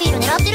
ヒール狙って